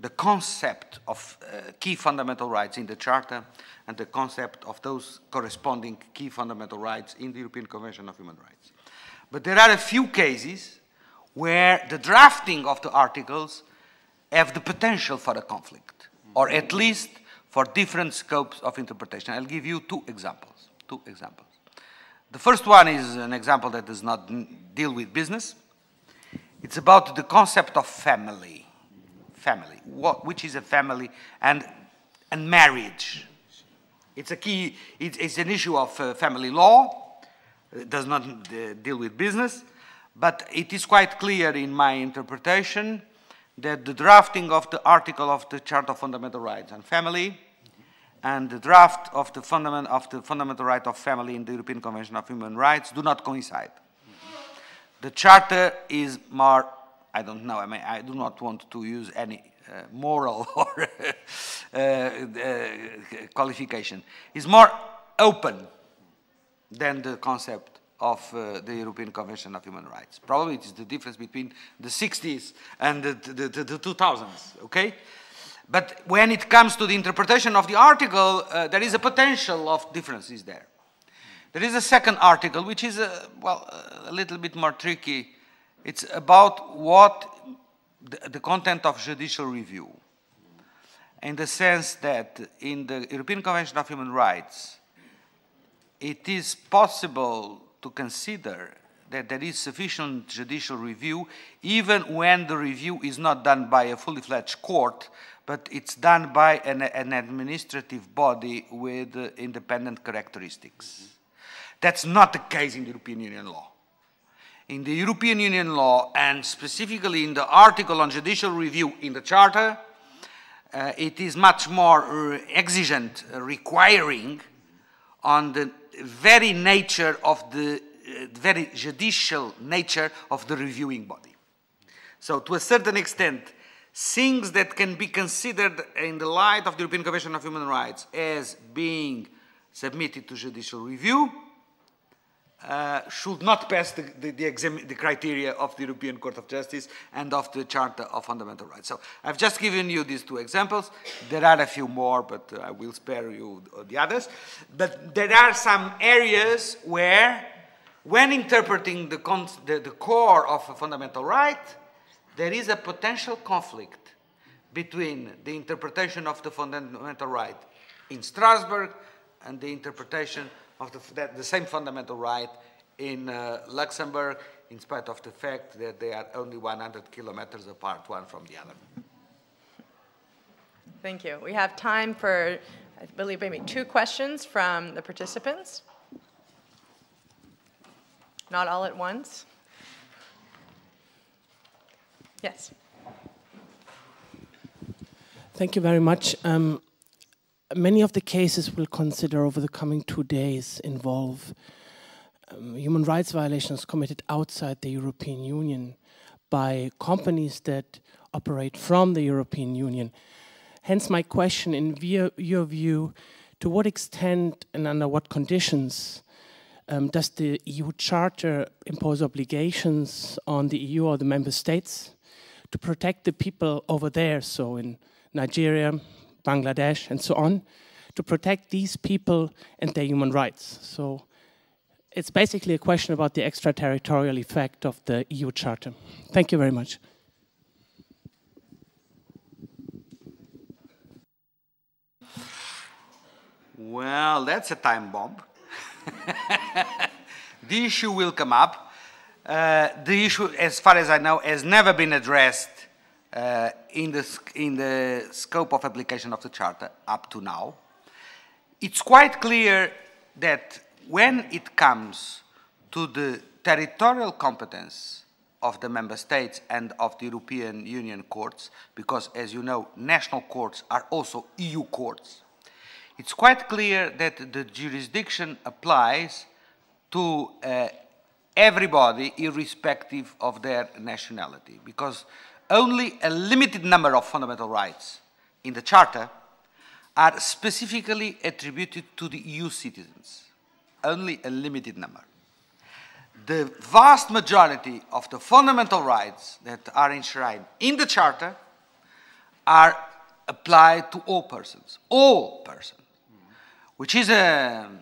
the concept of uh, key fundamental rights in the Charter and the concept of those corresponding key fundamental rights in the European Convention of Human Rights. But there are a few cases where the drafting of the articles have the potential for a conflict, or at least for different scopes of interpretation. I'll give you two examples. Two examples. The first one is an example that does not deal with business. It's about the concept of family. Family. What, which is a family and, and marriage. It's a key, it's, it's an issue of uh, family law. It does not uh, deal with business. But it is quite clear in my interpretation that the drafting of the article of the Charter of Fundamental Rights and Family and the draft of the, fundament, of the fundamental right of family in the European Convention of Human Rights do not coincide. The Charter is more, I don't know, I mean, I do not want to use any uh, moral or uh, uh, qualification. It's more open than the concept of uh, the European Convention of Human Rights. Probably it is the difference between the 60s and the, the, the, the 2000s, okay? But when it comes to the interpretation of the article, uh, there is a potential of differences there. There is a second article, which is, a, well, a little bit more tricky. It's about what the, the content of judicial review, in the sense that in the European Convention of Human Rights, it is possible to consider that there is sufficient judicial review even when the review is not done by a fully fledged court, but it's done by an, an administrative body with uh, independent characteristics. That's not the case in the European Union law. In the European Union law, and specifically in the article on judicial review in the Charter, uh, it is much more uh, exigent, uh, requiring on the very nature of the uh, very judicial nature of the reviewing body. So to a certain extent, things that can be considered in the light of the European Convention of Human Rights as being submitted to judicial review uh, should not pass the, the, the, the, criteria of the European Court of Justice and of the Charter of Fundamental Rights. So I've just given you these two examples. There are a few more, but uh, I will spare you the others. But there are some areas where when interpreting the, the, the core of a fundamental right, there is a potential conflict between the interpretation of the fundamental right in Strasbourg and the interpretation of the, that, the same fundamental right in uh, Luxembourg, in spite of the fact that they are only 100 kilometers apart one from the other. Thank you. We have time for, I believe, maybe two questions from the participants. Not all at once. Yes. Thank you very much. Um, many of the cases we'll consider over the coming two days involve um, human rights violations committed outside the European Union by companies that operate from the European Union. Hence my question, in your view, to what extent and under what conditions um, does the EU Charter impose obligations on the EU or the member states to protect the people over there, so in Nigeria, Bangladesh, and so on, to protect these people and their human rights? So it's basically a question about the extraterritorial effect of the EU Charter. Thank you very much. Well, that's a time bomb. the issue will come up. Uh, the issue, as far as I know, has never been addressed uh, in, the, in the scope of application of the Charter up to now. It's quite clear that when it comes to the territorial competence of the member states and of the European Union courts, because as you know, national courts are also EU courts, it's quite clear that the jurisdiction applies to uh, everybody irrespective of their nationality because only a limited number of fundamental rights in the Charter are specifically attributed to the EU citizens. Only a limited number. The vast majority of the fundamental rights that are enshrined in the Charter are applied to all persons, all persons which is a, um,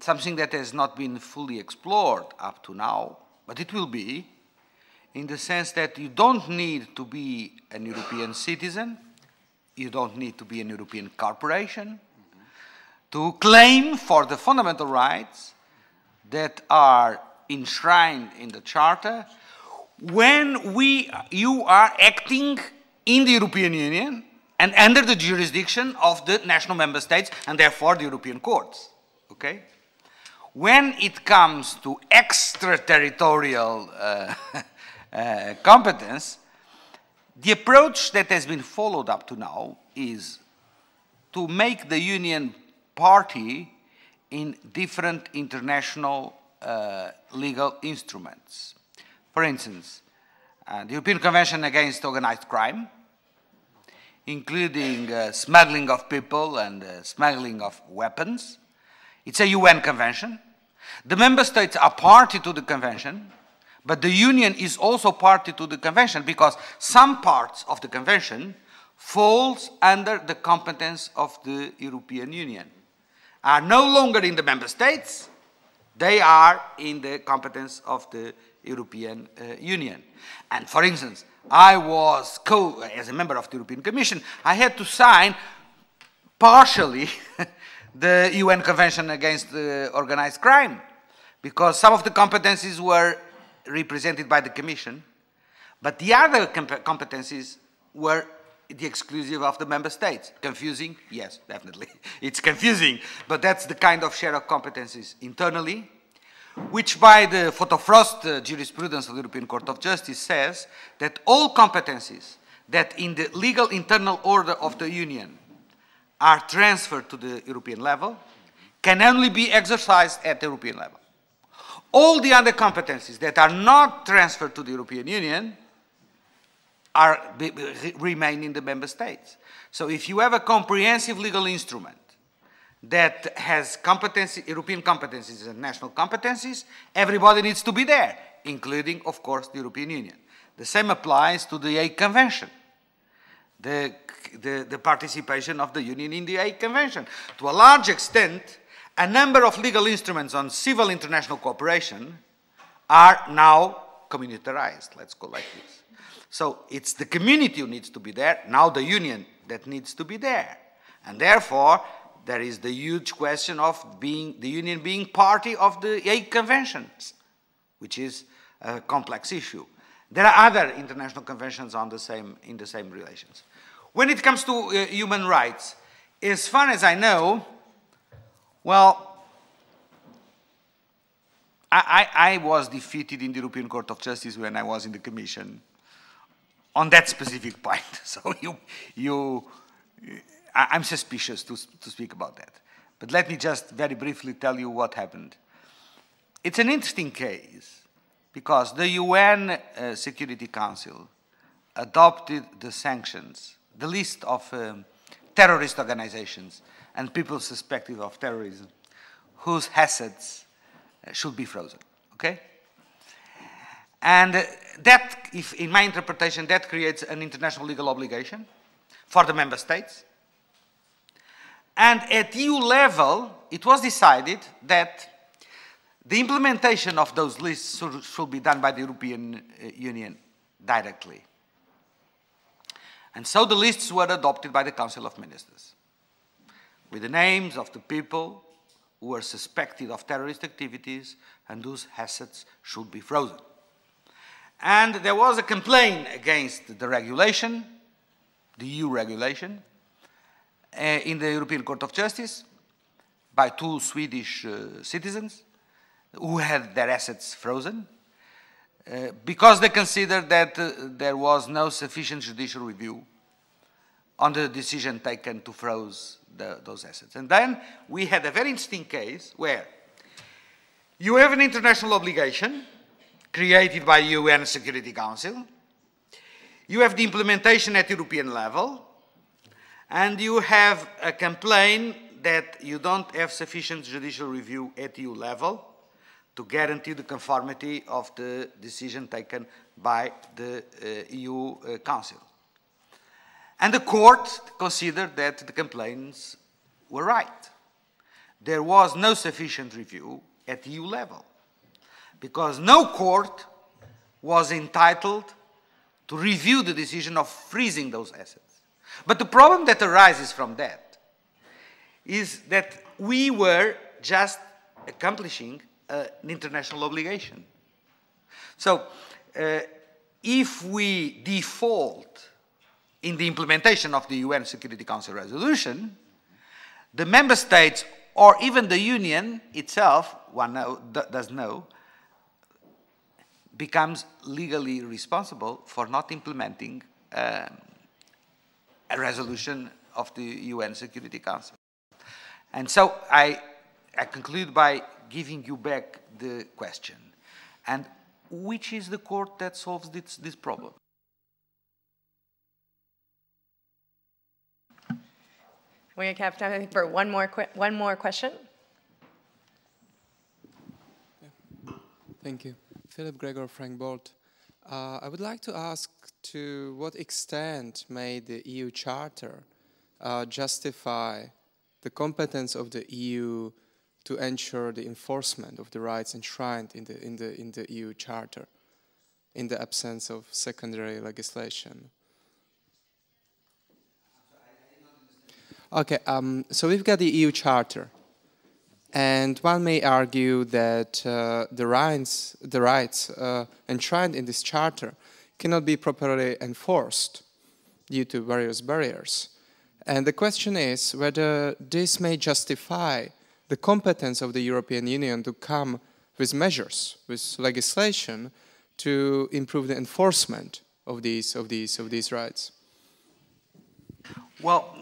something that has not been fully explored up to now, but it will be, in the sense that you don't need to be an European citizen, you don't need to be an European corporation, to claim for the fundamental rights that are enshrined in the Charter when we, you are acting in the European Union and under the jurisdiction of the national member states and therefore the European courts. Okay? When it comes to extraterritorial uh, uh, competence, the approach that has been followed up to now is to make the Union party in different international uh, legal instruments. For instance, uh, the European Convention Against Organized Crime, including uh, smuggling of people and uh, smuggling of weapons. It's a UN convention. The member states are party to the convention, but the Union is also party to the convention because some parts of the convention falls under the competence of the European Union. Are no longer in the member states, they are in the competence of the European uh, Union. And for instance, I was co, as a member of the European Commission, I had to sign partially the UN Convention Against uh, Organized Crime because some of the competencies were represented by the Commission, but the other comp competencies were the exclusive of the member states. Confusing? Yes, definitely. It's confusing, but that's the kind of share of competencies internally which by the Foto Frost uh, jurisprudence of the European Court of Justice says that all competencies that in the legal internal order of the Union are transferred to the European level can only be exercised at the European level. All the other competencies that are not transferred to the European Union are, be, remain in the member states. So if you have a comprehensive legal instrument that has competency, European competencies and national competencies, everybody needs to be there, including, of course, the European Union. The same applies to the Hague Convention, the, the, the participation of the Union in the Hague Convention. To a large extent, a number of legal instruments on civil international cooperation are now communitarized, let's go like this. So it's the community who needs to be there, now the union that needs to be there. And therefore, there is the huge question of being the union being party of the Hague Conventions, which is a complex issue. There are other international conventions on the same, in the same relations. When it comes to uh, human rights, as far as I know, well, I, I, I, was defeated in the European Court of Justice when I was in the Commission on that specific point. So you, you, I, am suspicious to, to speak about that. But let me just very briefly tell you what happened. It's an interesting case because the UN uh, Security Council adopted the sanctions, the list of um, terrorist organizations and people suspected of terrorism whose assets uh, should be frozen, okay? And uh, that, if, in my interpretation, that creates an international legal obligation for the member states. And at EU level, it was decided that the implementation of those lists should, be done by the European uh, Union directly. And so the lists were adopted by the Council of Ministers with the names of the people who were suspected of terrorist activities and whose assets should be frozen. And there was a complaint against the regulation, the EU regulation, uh, in the European Court of Justice by two Swedish uh, citizens who had their assets frozen uh, because they considered that uh, there was no sufficient judicial review on the decision taken to freeze the, those assets. And then we had a very interesting case where you have an international obligation created by the UN Security Council, you have the implementation at European level, and you have a complaint that you don't have sufficient judicial review at EU level, to guarantee the conformity of the decision taken by the uh, EU uh, Council. And the court considered that the complaints were right. There was no sufficient review at EU level because no court was entitled to review the decision of freezing those assets. But the problem that arises from that is that we were just accomplishing uh, an international obligation. So, uh, if we default in the implementation of the UN Security Council resolution, the member states or even the union itself, one know, does know, becomes legally responsible for not implementing um, a resolution of the UN Security Council. And so I, I conclude by giving you back the question. And which is the court that solves this, this problem? We have time for one more, one more question. Thank you. Philip Gregor, Frank Bolt. Uh, I would like to ask to what extent may the EU Charter uh, justify the competence of the EU to ensure the enforcement of the rights enshrined in the, in the, in the EU Charter in the absence of secondary legislation. Okay, um, so we've got the EU Charter, and one may argue that uh, the rights, the rights uh, enshrined in this Charter cannot be properly enforced due to various barriers. And the question is whether this may justify the competence of the European Union to come with measures, with legislation to improve the enforcement of these, of these, of these rights? Well,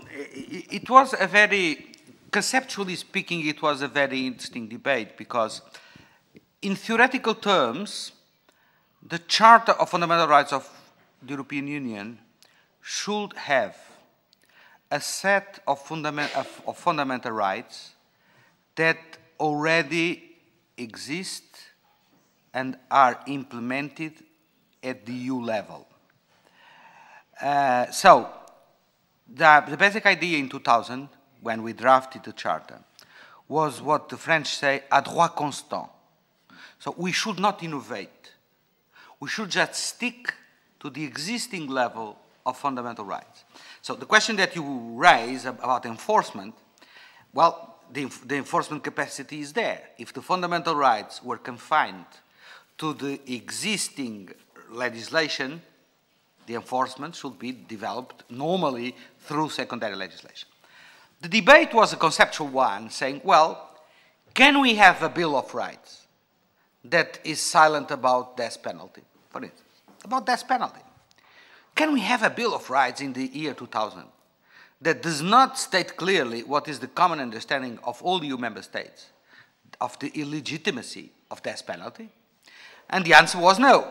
it was a very, conceptually speaking, it was a very interesting debate because in theoretical terms, the Charter of Fundamental Rights of the European Union should have a set of, fundament, of, of fundamental rights that already exist and are implemented at the EU level. Uh, so, the, the basic idea in 2000, when we drafted the charter, was what the French say, à droit constant. So we should not innovate. We should just stick to the existing level of fundamental rights. So the question that you raise about enforcement, well, the, the enforcement capacity is there. If the fundamental rights were confined to the existing legislation, the enforcement should be developed normally through secondary legislation. The debate was a conceptual one, saying, well, can we have a Bill of Rights that is silent about death penalty, for instance, about death penalty? Can we have a Bill of Rights in the year 2000 that does not state clearly what is the common understanding of all EU member states of the illegitimacy of death penalty? And the answer was no.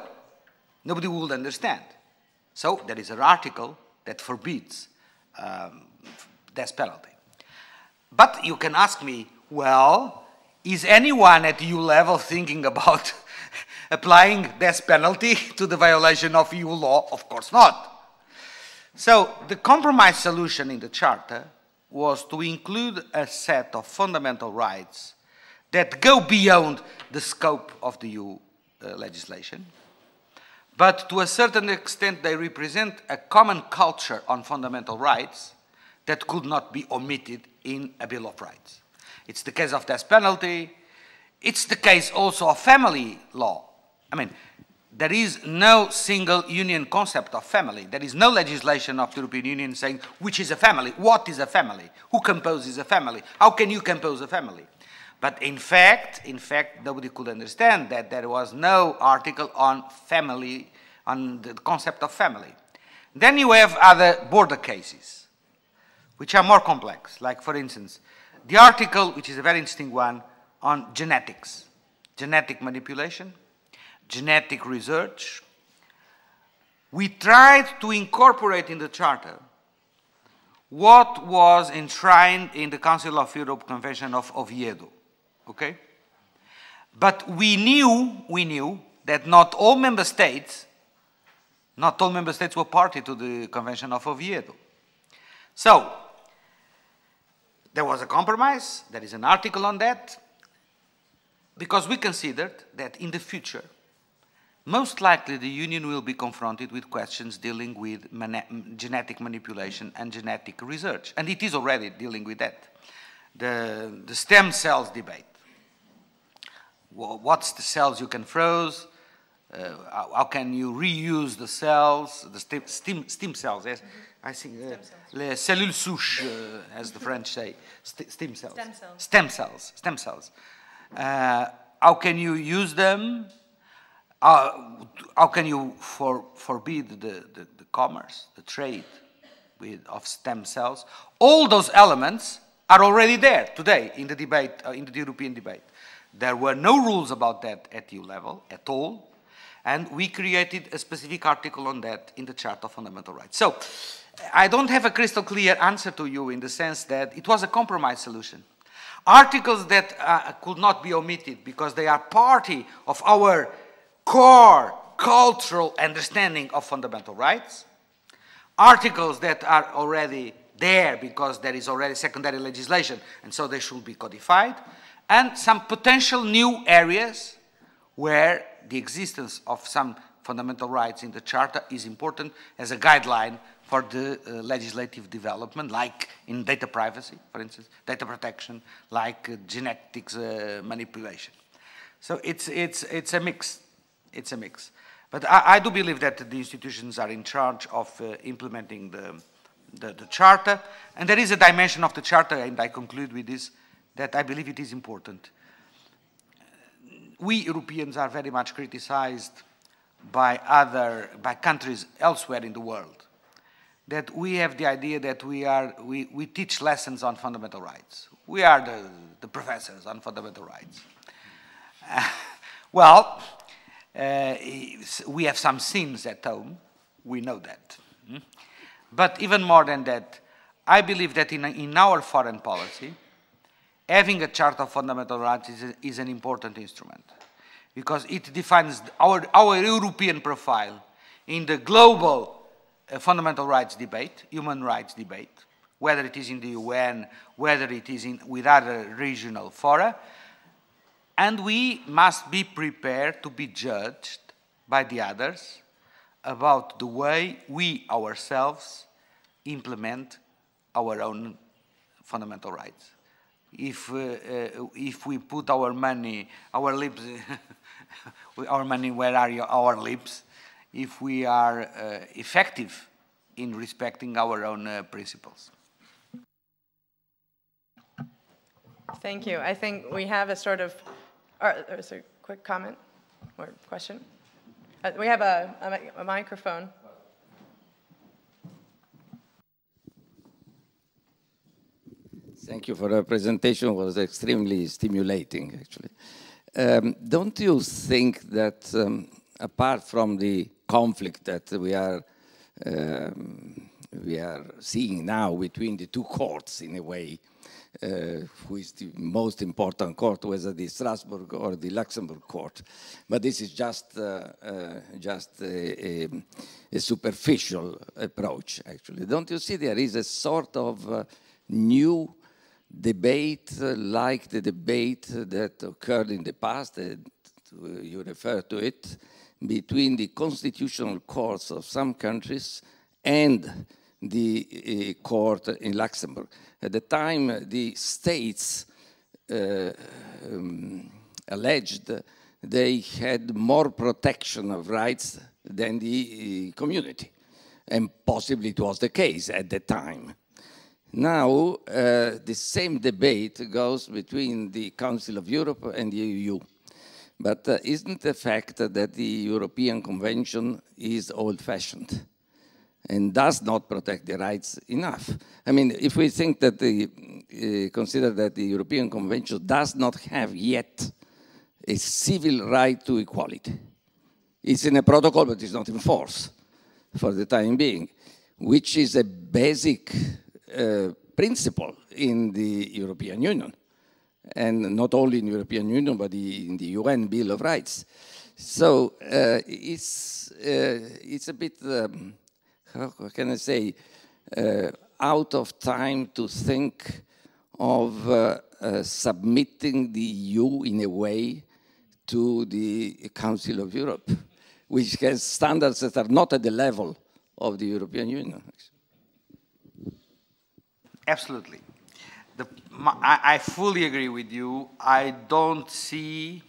Nobody would understand. So there is an article that forbids um, death penalty. But you can ask me, well, is anyone at EU level thinking about applying death penalty to the violation of EU law? Of course not. So the compromise solution in the Charter was to include a set of fundamental rights that go beyond the scope of the EU uh, legislation, but to a certain extent they represent a common culture on fundamental rights that could not be omitted in a Bill of Rights. It's the case of death penalty. It's the case also of family law. I mean, there is no single union concept of family. There is no legislation of the European Union saying which is a family, what is a family, who composes a family, how can you compose a family. But in fact, in fact, nobody could understand that there was no article on family, on the concept of family. Then you have other border cases, which are more complex. Like, for instance, the article, which is a very interesting one, on genetics, genetic manipulation, genetic research. We tried to incorporate in the Charter what was enshrined in the Council of Europe Convention of Oviedo okay? But we knew, we knew that not all member states, not all member states were party to the Convention of Oviedo. So, there was a compromise, there is an article on that, because we considered that in the future, most likely the Union will be confronted with questions dealing with genetic manipulation and genetic research. And it is already dealing with that. The, the stem cells debate what's the cells you can froze, uh, how, how, can you reuse the cells, the stem, stem, stem cells, yes? Mm -hmm. I think uh, les cellules souches, uh, as the French say, St stem cells. Stem cells. Stem cells, stem cells. Uh, how can you use them? Uh, how can you for, forbid the, the, the, commerce, the trade with, of stem cells? All those elements are already there today in the debate, uh, in the European debate. There were no rules about that at EU level at all, and we created a specific article on that in the Charter of Fundamental Rights. So, I don't have a crystal clear answer to you in the sense that it was a compromise solution. Articles that uh, could not be omitted because they are party of our core cultural understanding of fundamental rights. Articles that are already there because there is already secondary legislation and so they should be codified and some potential new areas where the existence of some fundamental rights in the Charter is important as a guideline for the uh, legislative development, like in data privacy, for instance, data protection, like uh, genetics uh, manipulation. So it's, it's, it's a mix. It's a mix. But I, I, do believe that the institutions are in charge of uh, implementing the, the, the Charter. And there is a dimension of the Charter, and I conclude with this, that I believe it is important. We Europeans are very much criticized by other, by countries elsewhere in the world, that we have the idea that we are, we, we teach lessons on fundamental rights. We are the, the professors on fundamental rights. Uh, well, uh, we have some sins at home, we know that. Hmm? But even more than that, I believe that in, in our foreign policy, having a Charter of Fundamental Rights is, a, is an important instrument because it defines our, our European profile in the global uh, fundamental rights debate, human rights debate, whether it is in the UN, whether it is in, with other regional fora, and we must be prepared to be judged by the others about the way we ourselves implement our own fundamental rights. If, uh, uh, if we put our money, our lips, our money, where are your, our lips? If we are uh, effective in respecting our own principles. Thank you. I think we have a sort of, or, there's a quick comment or question. Uh, we have a, a, a microphone. Thank you for the presentation. It was extremely stimulating, actually. Um, don't you think that um, apart from the conflict that we are um, we are seeing now between the two courts, in a way, uh, who is the most important court, whether the Strasbourg or the Luxembourg court. But this is just, uh, uh, just a, a, a, superficial approach, actually. Don't you see there is a sort of uh, new debate uh, like the debate that occurred in the past, you refer to it, between the constitutional courts of some countries and the uh, court in Luxembourg. At the time, the states uh, um, alleged they had more protection of rights than the uh, community. And possibly it was the case at the time. Now, uh, the same debate goes between the Council of Europe and the EU. But uh, isn't the fact that the European Convention is old-fashioned? and does not protect the rights enough. I mean, if we think that the, uh, consider that the European Convention does not have yet a civil right to equality. It's in a protocol, but it's not in force for the time being, which is a basic uh, principle in the European Union. And not only in the European Union, but the, in the UN Bill of Rights. So uh, it's, uh, it's a bit um, how can I say, uh, out of time to think of submitting the EU in a way to the Council of Europe, which has standards that are not at the level of the European Union. Absolutely. The, my, I, I fully agree with you. I don't see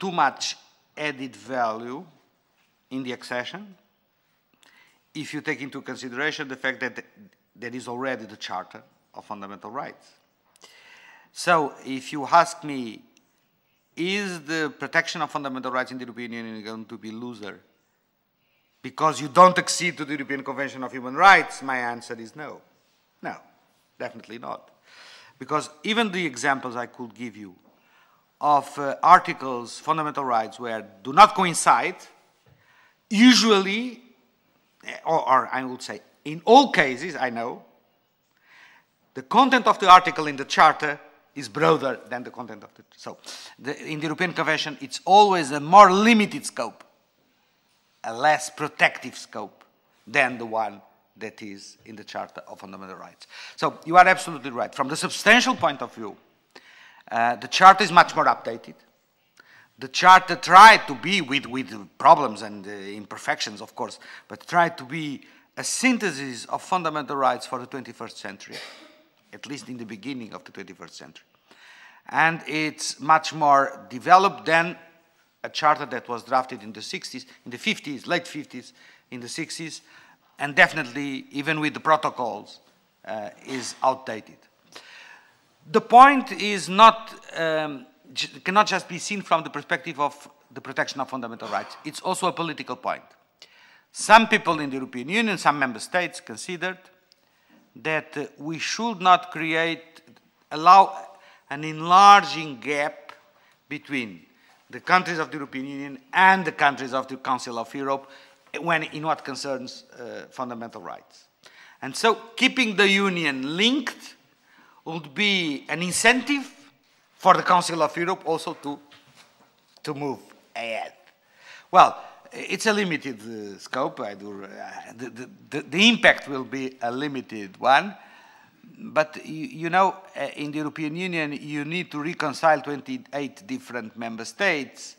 too much added value in the accession if you take into consideration the fact that there is already the Charter of Fundamental Rights. So if you ask me, is the protection of fundamental rights in the European Union going to be loser because you don't accede to the European Convention of Human Rights? My answer is no. No, definitely not. Because even the examples I could give you of uh, articles, fundamental rights, where do not coincide, usually or, or I would say, in all cases, I know, the content of the article in the Charter is broader than the content of the. So, the, in the European Convention, it's always a more limited scope, a less protective scope than the one that is in the Charter of Fundamental Rights. So, you are absolutely right. From the substantial point of view, uh, the Charter is much more updated the charter tried to be, with, with problems and uh, imperfections, of course, but tried to be a synthesis of fundamental rights for the 21st century, at least in the beginning of the 21st century. And it's much more developed than a charter that was drafted in the 60s, in the 50s, late 50s, in the 60s, and definitely, even with the protocols, uh, is outdated. The point is not um, cannot just be seen from the perspective of the protection of fundamental rights. It's also a political point. Some people in the European Union, some member states considered that uh, we should not create, allow an enlarging gap between the countries of the European Union and the countries of the Council of Europe when in what concerns uh, fundamental rights. And so keeping the Union linked would be an incentive for the Council of Europe also to, to move ahead. Well, it's a limited uh, scope. I do, uh, the, the, the, impact will be a limited one. But you, know, uh, in the European Union, you need to reconcile 28 different member states.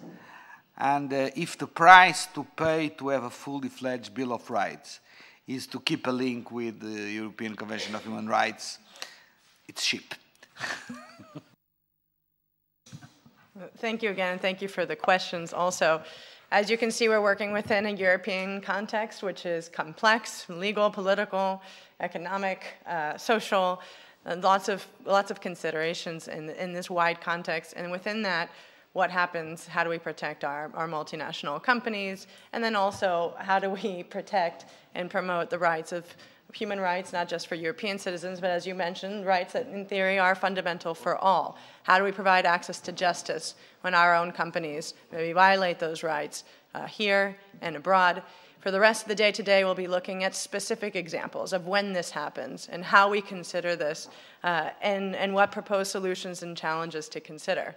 And uh, if the price to pay to have a fully fledged Bill of Rights is to keep a link with the European Convention of Human Rights, it's cheap. Thank you again, and thank you for the questions also. As you can see, we're working within a European context, which is complex, legal, political, economic, uh, social, and lots of, lots of considerations in, in this wide context. And within that, what happens, how do we protect our, our multinational companies, and then also how do we protect and promote the rights of human rights, not just for European citizens, but as you mentioned, rights that in theory are fundamental for all. How do we provide access to justice when our own companies maybe violate those rights uh, here and abroad? For the rest of the day today, we'll be looking at specific examples of when this happens and how we consider this uh, and, and what proposed solutions and challenges to consider.